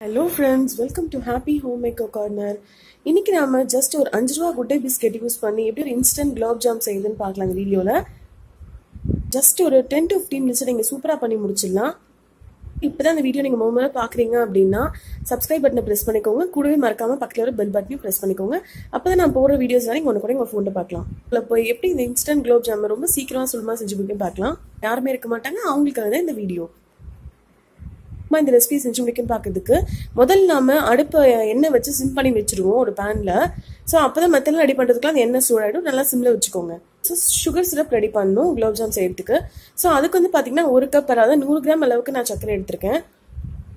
Hello friends welcome to happy home maker corner இன்னைக்கு நாம just ஒரு அஞ்சு ரூபா குட்டை பிஸ்கெட் யூஸ் பண்ணி எப்படி ஒரு இன்ஸ்டன்ட் குலாப் ஜாம் செய்யுதுன்னு பார்க்கலாம் இந்த வீடியோவில் ஜஸ்ட் ஒரு டென் டு ஃபிஃப்டீன் மினிட்ஸ் நீங்கள் சூப்பராக பண்ணி முடிச்சிடலாம். இப்போ தான் இந்த வீடியோ நீங்கள் முதல்ல பார்க்குறீங்க அப்படின்னா சப்ஸ்கிரைப் பட்டனை ப்ரெஸ் பண்ணிக்கோங்க. கூடவே மறக்காமல் பக்கத்தில் ஒரு பெல் பட்டனையும் ப்ரெஸ் பண்ணிக்கோங்க. அப்போ தான் நான் போடுற வீடியோஸ் வரைக்கும் ஒன்று கூட உங்கள் ஃபோனில் பார்க்கலாம். இதில் போய் எப்படி இந்த இன்ஸ்டன்ட் குலோப் ஜாம் ரொம்ப சீக்கிரமாக சுலமாக செஞ்சு முடியும் பார்க்கலாம். யாருமே இருக்க மாட்டாங்க அவங்களுக்காக தான் இந்த வீடியோ. அம்மா இந்த ரெசிபி செஞ்சு முடிக்கும் பார்க்கறதுக்கு முதல்ல நாம அடுப்பை எண்ணெய் வச்சு சிம் பண்ணி வச்சிருவோம் ஒரு பேன்ல ஸோ அப்போதான் மெத்தலாம் ரெடி பண்ணுறதுக்குலாம் அந்த எண்ணெய் சூடாயிடும். நல்லா சிம்ல வச்சுக்கோங்க. ஸோ சுகர் சிரப் ரெடி பண்ணணும் குலோப் ஜாம் செய்யறதுக்கு. ஸோ அதுக்கு வந்து பார்த்தீங்கன்னா ஒரு கப் அதாவது நூறு கிராம் அளவுக்கு நான் சர்க்கரை எடுத்திருக்கேன்.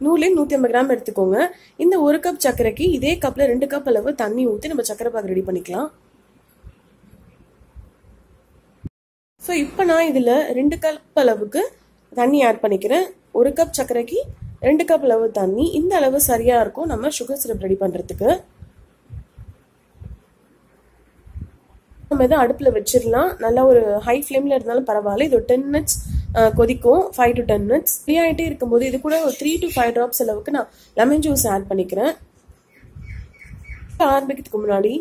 நூலே நூற்றி ஐம்பது கிராம் எடுத்துக்கோங்க. இந்த ஒரு கப் சர்க்கரைக்கு இதே கப்பில் ரெண்டு கப் அளவு தண்ணி ஊற்றி நம்ம சர்க்கரை பாக்கு ரெடி பண்ணிக்கலாம். ஸோ இப்போ நான் இதில் ரெண்டு கப் அளவுக்கு தண்ணி ஆட் பண்ணிக்கிறேன். ஒரு கப் சர்க்கரைக்கு ரெண்டு கப் அளவு தண்ணி இந்த அளவு சரியா இருக்கும். நம்ம சுகர் சிரப் ரெடி பண்றதுக்கு. நம்ம இதை அடுப்பில் வச்சிடலாம். நல்லா ஒரு ஹை ஃப்ளேமில் இருந்தாலும் பரவாயில்ல. இது ஒரு டென் மினிட்ஸ் கொதிக்கும். Five to ten minutes free ஆகிட்டே இருக்கும்போது இது கூட ஒரு த்ரீ டு ஃபைவ் ட்ராப்ஸ் அளவுக்கு நான் லெமன் ஜூஸ் ஆட் பண்ணிக்கிறேன். ஆரம்பிக்கிறதுக்கு முன்னாடி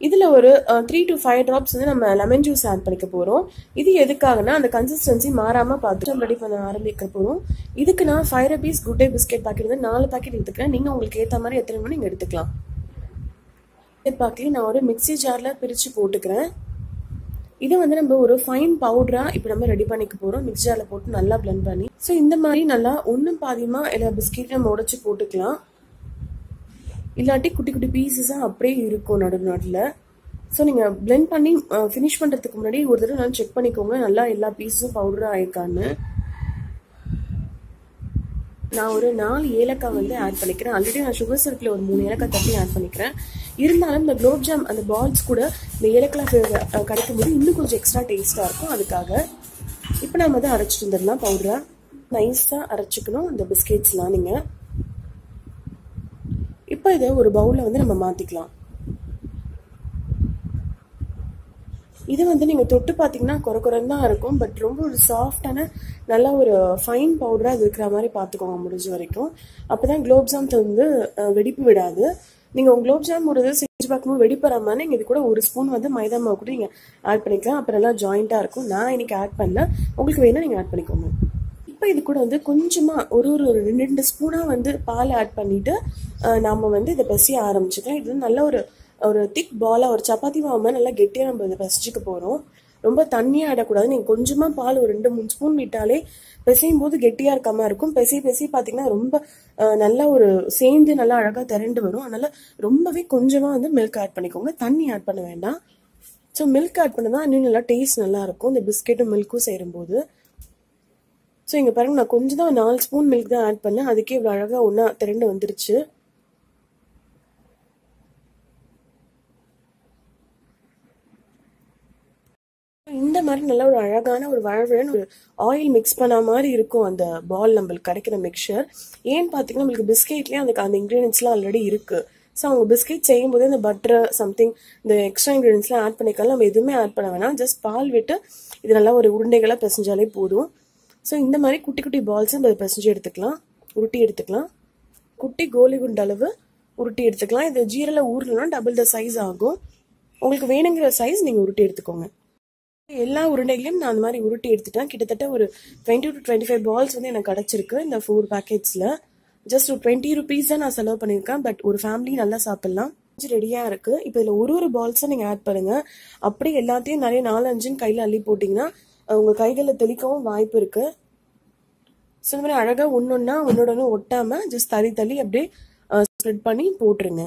இதில் ஒரு த்ரீ டு ஃபைவ் ட்ராப்ஸ் வந்து நம்ம லெமன் ஜூஸ் ஆட் பண்ணிக்க போகிறோம் இது எதுக்காகனா அந்த கன்சிஸ்டன்சி மாறாமல் பார்த்துட்டு ரெடி பண்ண ஆரம்பிக்க போகிறோம் இதுக்கு நான் five rupees Good Day biscuit packet வந்து நாலு பாக்கெட் எடுத்துக்கிறேன் நீங்கள் உங்களுக்கு ஏற்ற மாதிரி எத்தனை மணி நீங்கள் எடுத்துக்கலாம். பிஸ்கெட் பாக்கெட் நான் ஒரு மிக்சி ஜாரில் பிரித்து போட்டுக்கிறேன். இது வந்து நம்ம ஒரு ஃபைன் பவுடராக இப்போ நம்ம ரெடி பண்ணிக்க போகிறோம் மிக்சி ஜாரில் போட்டு நல்லா பிளெண்ட் பண்ணி. ஸோ இந்த மாதிரி நல்லா ஒன்றும் பாதியமாக எல்லா பிஸ்கெட் நம்ம உடச்சி போட்டுக்கலாம். இல்லாட்டி குட்டி குட்டி பீசஸாக அப்படியே இருக்கும் நடு நடுவில் ஸோ நீங்கள் பிளெண்ட் பண்ணி ஃபினிஷ் பண்ணுறதுக்கு முன்னாடி ஒரு தடவை நல்லா செக் பண்ணிக்கோங்க. நல்லா எல்லா பீஸும் பவுடராக ஆயிருக்கான்னு. நான் ஒரு நாலு ஏலக்காய் வந்து ஆட் பண்ணிக்கிறேன். ஆல்ரெடி நான் சுகர் சிரப்பில் ஒரு மூணு ஏலக்காய் தட்டி ஆட் பண்ணிக்கிறேன். இருந்தாலும் இந்த குலோப் ஜாம் அந்த பால்ஸ் கூட இந்த ஏலக்காய் கிடைக்கும் போது இன்னும் கொஞ்சம் எக்ஸ்ட்ரா டேஸ்ட்டாக இருக்கும். அதுக்காக இப்போ நம்ம அதை அரைச்சிட்டு வந்துடலாம் பவுடரை நைஸாக அரைச்சிக்கணும் இந்த பிஸ்கெட்ஸ்லாம் நீங்கள் இப்போ இதை ஒரு பவுலில் வந்து நம்ம மாற்றிக்கலாம் இது வந்து நீங்கள் தொட்டு பார்த்தீங்கன்னா குறை குறைன்னு தான் இருக்கும். பட் ரொம்ப ஒரு சாஃப்டான நல்ல ஒரு ஃபைன் பவுடராக இது இருக்கிற மாதிரி பார்த்துக்கோங்க முடிஞ்ச வரைக்கும். அப்போ தான் குலோப் ஜாம் வந்து வெடிப்பு விடாது. நீங்கள் உங்கள் குலோப் ஜாம் ஒரு இது செஞ்சு பார்க்கும்போது வெடிப்பறாமல் நீங்கள் இது கூட ஒரு ஸ்பூன் வந்து மைதா மாவு கூட நீங்கள் ஆட் பண்ணிக்கலாம். அப்புறம் நல்லா ஜாயிண்ட்டாக இருக்கும். நான் இன்னைக்கு ஆட் பண்ணேன் உங்களுக்கு வேணால் நீங்கள் ஆட் பண்ணிக்கோங்க. இப்போ இது கூட வந்து கொஞ்சமாக ஒரு ஒரு ஒரு ரெண்டு ரெண்டு ஸ்பூனாக வந்து பால் ஆட் பண்ணிவிட்டு நாம் வந்து இதை பசிய ஆரம்பிச்சுக்கலாம் இது வந்து நல்ல ஒரு ஒரு திக் பாலாக ஒரு சப்பாத்தி மாவு நல்லா கெட்டியாக நம்ம இதை பசிச்சுக்க போகிறோம் ரொம்ப தண்ணியாக ஆடக்கூடாது. நீங்கள் கொஞ்சமாக பால் ஒரு ரெண்டு மூணு ஸ்பூன் விட்டாலே பிசையும் போது கெட்டியாக இருக்காம இருக்கும். பிசி பிசி பார்த்தீங்கன்னா ரொம்ப நல்லா ஒரு சேர்ந்து நல்லா அழகாக திரண்டு வரும். அதனால் ரொம்பவே கொஞ்சமாக வந்து மில்க் ஆட் பண்ணிக்கோங்க. தண்ணி ஆட் பண்ண வேண்டாம். ஸோ மில்க் ஆட் பண்ண தான் இன்னும் நல்லா டேஸ்ட் நல்லாயிருக்கும் இந்த பிஸ்கெட்டும் மில்க்கும் சேரும்போது. ஸோ இங்கே பாருங்கள் நான் கொஞ்சம் தான் நாலு ஸ்பூன் மில்க் தான் ஆட் பண்ணேன். அதுக்கே இவ்வளோ அழகாக ஒன்றா திரண்டு வந்துருச்சு. இந்த மாதிரி நல்ல ஒரு அழகான ஒரு வழவழன்னு ஒரு ஆயில் மிக்ஸ் பண்ண மாதிரி இருக்கும் அந்த பால் நம்மளுக்கு கிடைக்கிற மிக்சர் ஏன்னு பார்த்தீங்கன்னா நம்மளுக்கு பிஸ்கெட்லேயே அந்த அந்த இன்க்ரீடியன்ஸ்லாம் ஆல்ரெடி இருக்குது ஸோ அவங்க பிஸ்கெட் செய்யும் போது இந்த பட்டர் சம்திங் இந்த எக்ஸ்ட்ரா இன்க்ரீடியன்ஸ்லாம் ஆட் பண்ணிக்கலாம். நம்ம எதுவுமே ஆட் பண்ண வேணாம். ஜஸ்ட் பால் விட்டு இது நல்லா ஒரு உருண்டைகளாக பிசைஞ்சாலே போதும். ஸோ இந்த மாதிரி குட்டி குட்டி பால்ஸ் நம்ம பிசைஞ்சு எடுத்துக்கலாம். உருட்டி எடுத்துக்கலாம். குட்டி கோலி குண்டு அளவு உருட்டி எடுத்துக்கலாம். இது ஜீரில் ஊறலன்னா டபுள் த சைஸ் ஆகும். உங்களுக்கு வேணுங்கிற சைஸ் நீங்கள் உருட்டி எடுத்துக்கோங்க. எல்லா உருண்டைகளையும் நான் அந்த மாதிரி உருட்டி எடுத்துட்டேன். கிட்டத்தட்ட ஒரு twenty to twenty five balls வந்து எனக்கு கிடச்சிருக்கு இந்த ஃபோர் பேக்கெட்ஸில் ஜஸ்ட் ஒரு டுவெண்ட்டி ருபீஸ் தான் நான் செலவு பண்ணியிருக்கேன். பட் ஒரு ஃபேமிலி நல்லா சாப்பிட்லாம். ரெடியாக இருக்குது இப்போ இதில் ஒரு ஒரு பால்ஸை நீங்கள் ஆட் பண்ணுங்கள் அப்படி எல்லாத்தையும் நிறைய நாலு அஞ்சுன்னு கையில் அள்ளி போட்டிங்கன்னா உங்கள் கைகளில் தெளிக்கவும் வாய்ப்பு இருக்குது ஸோ இந்த மாதிரி அழகாக ஒன்று ஒன்றா ஒன்னோட ஒன்று ஒட்டாமல் ஜஸ்ட் தள்ளி தள்ளி அப்படியே ஸ்ப்ரெட் பண்ணி போட்டுருங்க.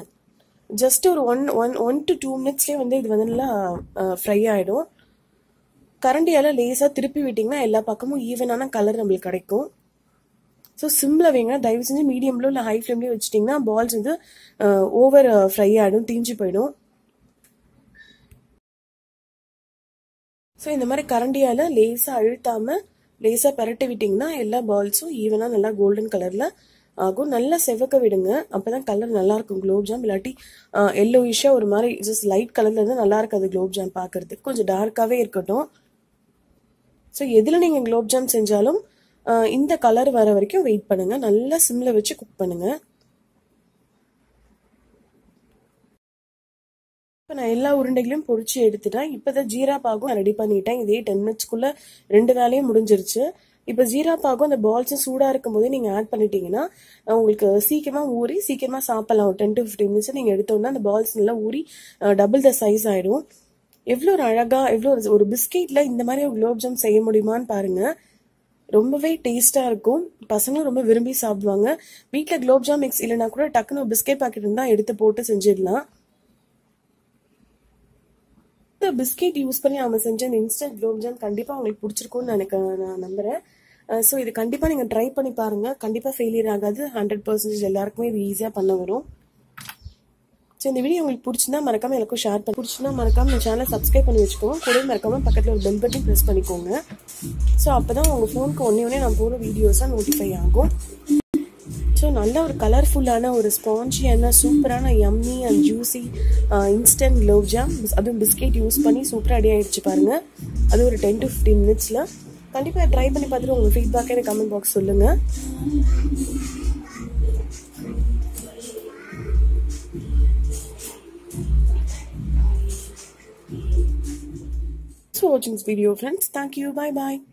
ஜஸ்ட் ஒரு one one one to two மினிட்ஸ்லேயே வந்து இது வந்து நல்லா ஃப்ரை ஆகிடும் கரண்டியால் லேஸாக திருப்பி விட்டிங்கன்னா எல்லா பக்கமும் ஈவனான கலர் நம்மளுக்கு கிடைக்கும். ஸோ சிம்மில் வைங்க. தயவு செஞ்சு மீடியம்லோ இல்லை ஹை ஃப்ளேம்லேயே வச்சுட்டிங்கன்னா பால்ஸ் வந்து ஓவர் ஃப்ரை ஆகிடும் தீஞ்சு போயிடும். ஸோ இந்த மாதிரி கரண்டியால் லேஸாக அழுத்தாமல் லேஸாக பரட்டி விட்டிங்கன்னா எல்லா பால்ஸும் ஈவனாக நல்லா கோல்டன் கலரில் ஆகும். நல்லா செவக்க விடுங்க. அப்போ தான் கலர் நல்லாயிருக்கும் குலோப் ஜாம் இல்லாட்டி எல்லோயிஷாக ஒரு மாதிரி ஜஸ்ட் லைட் கலரில் இருந்தால் நல்லா இருக்காது குலோப் ஜாம் பார்க்குறதுக்கு கொஞ்சம் டார்க்காகவே இருக்கட்டும். ஸோ எதில் நீங்கள் குலோப் ஜாம் செஞ்சாலும் இந்த கலர் வர வரைக்கும் வெயிட் பண்ணுங்க. நல்லா சிம்மில் வச்சு குக் பண்ணுங்க. இப்போ நான் எல்லா உருண்டைகளையும் பொறிச்சு எடுத்துட்டேன். இப்போ தான் ஜீரா பாகும் ரெடி பண்ணிட்டேன். இதே டென் மினிட்ஸ்க்குள்ளே ரெண்டு வேலையும் முடிஞ்சிருச்சு. இப்போ ஜீரா பாகும் அந்த பால்ஸும் சூடாக இருக்கும் போதே நீங்கள் ஆட் பண்ணிட்டீங்கன்னா உங்களுக்கு சீக்கிரமாக ஊறி சீக்கிரமாக சாப்பிடலாம். ஒரு டென் டு ஃபிஃப்டீன் மினிட்ஸ் நீங்கள் எடுத்தோன்னா அந்த பால்ஸ் நல்லா ஊறி டபுள் த சைஸ் ஆயிடும். எவ்வளோ ஒரு அழகாக எவ்வளோ ஒரு பிஸ்கெட்டில் இந்த மாதிரி ஒரு குலோப் ஜாம் செய்ய முடியுமான்னு பாருங்கள் ரொம்பவே டேஸ்ட்டாக இருக்கும். பசங்களும் ரொம்ப விரும்பி சாப்பிடுவாங்க. வீட்டில் குலோப் ஜாம் மிக்ஸ் இல்லைனா கூட டக்குன்னு ஒரு பிஸ்கெட் பாக்கெட் இருந்தால் எடுத்து போட்டு செஞ்சிடலாம். இந்த பிஸ்கெட் யூஸ் பண்ணி அவங்க செஞ்ச இந்த இன்ஸ்டன்ட் குலோப் ஜாம் கண்டிப்பாக உங்களுக்கு பிடிச்சிருக்கும்னு எனக்கு நான் நம்புகிறேன் ஸோ இது கண்டிப்பாக நீங்கள் ட்ரை பண்ணி பாருங்கள் கண்டிப்பாக ஃபெயிலியர் ஆகாது. ஹண்ட்ரட் பர்சன்டேஜ் எல்லாருக்குமே இது ஈஸியாக பண்ண வரும். ஸோ இந்த வீடியோ உங்களுக்கு பிடிச்சிருந்தா மறக்காம எல்லாருக்கும் ஷேர் பண்ணி. பிடிச்சிருந்தா மறக்காம இந்த சேனலை சப்ஸ்கிரைப் பண்ணி வச்சுக்கோங்க. கூட மறக்காம பக்கத்தில் ஒரு பெல் பட்டன் ப்ரெஸ் பண்ணிக்கோங்க. ஸோ அப்போ தான் உங்கள் ஃபோனுக்கு ஒன்றே ஒன்றே நான் போகிற வீடியோஸாக நோட்டிஃபை ஆகும். ஸோ நல்ல ஒரு கலர்ஃபுல்லான ஒரு ஸ்பான்ஜியான சூப்பரான yummy and juicy instant gulab jamun அதுவும் பிஸ்கெட் யூஸ் பண்ணி சூப்பராக ரெடி ஆகிடுச்சு பாருங்கள் அது ஒரு டென் டு ஃபிஃப்டீன் மினிட்ஸில் கண்டிப்பாக ட்ரை பண்ணி பார்த்துட்டு உங்கள் ஃபீட்பேக்கை எனக்கு கமெண்ட் பாக்ஸ் சொல்லுங்கள் for watching this video friends. Thank you. Bye bye